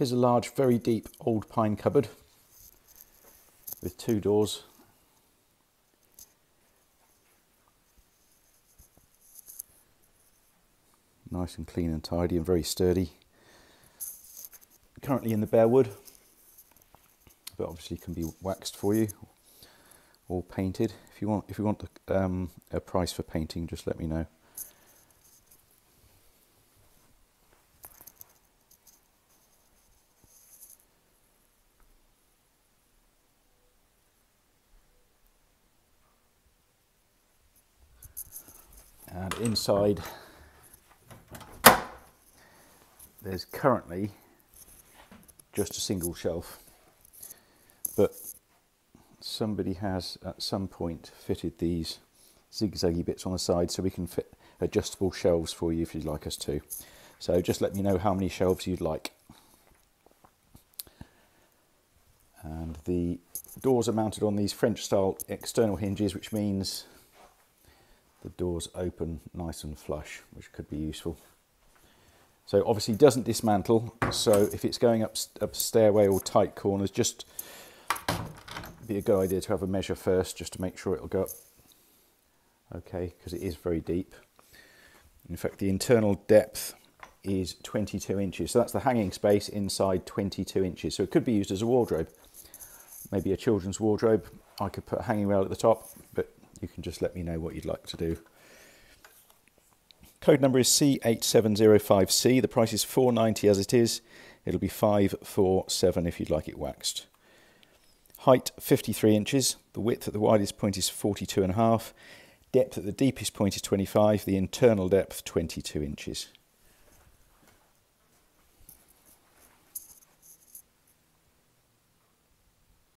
Here's a large, very deep old pine cupboard with two doors. Nice and clean and tidy and very sturdy. Currently in the bare wood, but obviously can be waxed for you or painted. If you want, if you want um, a price for painting, just let me know. And inside there's currently just a single shelf but somebody has at some point fitted these zigzaggy bits on the side so we can fit adjustable shelves for you if you'd like us to. So just let me know how many shelves you'd like. And the doors are mounted on these French style external hinges which means the doors open nice and flush, which could be useful. So obviously doesn't dismantle, so if it's going up, up stairway or tight corners, just be a good idea to have a measure first, just to make sure it'll go up okay, because it is very deep. In fact, the internal depth is 22 inches. So that's the hanging space inside 22 inches. So it could be used as a wardrobe. Maybe a children's wardrobe. I could put a hanging rail at the top, you can just let me know what you'd like to do. Code number is C8705C. The price is 490 as it is. It'll be 547 if you'd like it waxed. Height 53 inches. The width at the widest point is 42 and a half. Depth at the deepest point is 25. The internal depth 22 inches.